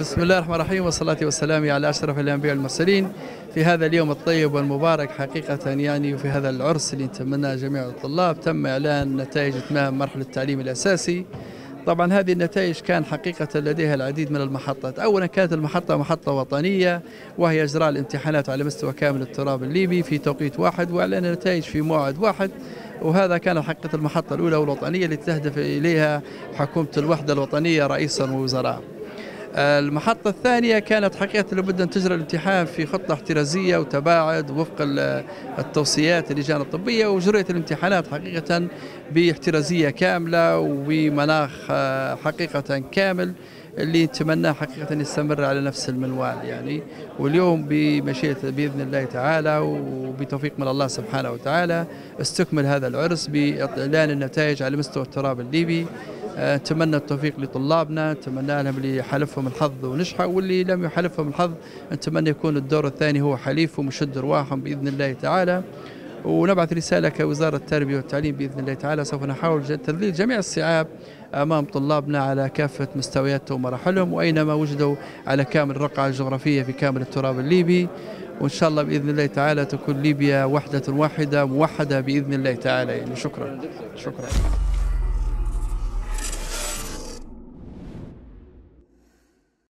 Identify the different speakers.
Speaker 1: بسم الله الرحمن الرحيم والصلاة والسلام على أشرف الأنبياء والمرسلين. في هذا اليوم الطيب والمبارك حقيقة يعني وفي هذا العرس اللي نتمناه جميع الطلاب تم إعلان نتائج إتمام مرحلة التعليم الأساسي. طبعا هذه النتائج كان حقيقة لديها العديد من المحطات. أولا كانت المحطة محطة وطنية وهي إجراء الامتحانات على مستوى كامل التراب الليبي في توقيت واحد وإعلان النتائج في موعد واحد. وهذا كان حقيقة المحطة الأولى والوطنية التي تهدف إليها حكومة الوحدة الوطنية رئيسا ووزراء. المحطة الثانية كانت حقيقة لابد أن تجرى الامتحان في خطة احترازية وتباعد وفق التوصيات اللجان الطبية وجريت الامتحانات حقيقة باحترازية كاملة وبمناخ حقيقة كامل اللي نتمناه حقيقة أن يستمر على نفس المنوال يعني. واليوم بمشيئة بإذن الله تعالى وبتوفيق من الله سبحانه وتعالى استكمل هذا العرس بإعلان النتائج على مستوى التراب الليبي. نتمنى التوفيق لطلابنا نتمنى لهم اللي حلفهم الحظ ونجحوا واللي لم يحلفهم الحظ نتمنى يكون الدور الثاني هو حليفهم وشد رواحهم بإذن الله تعالى. ونبعث رسالة كوزارة التربية والتعليم بإذن الله تعالى. سوف نحاول تذليل جميع الصعاب أمام طلابنا على كافة مستوياتهم ومراحلهم وأينما وجدوا على كامل الرقعة الجغرافية في كامل التراب الليبي. وإن شاء الله بإذن الله تعالى تكون ليبيا وحدة واحدة موحدة بإذن الله تعالى. يعني شكرا. شكرا.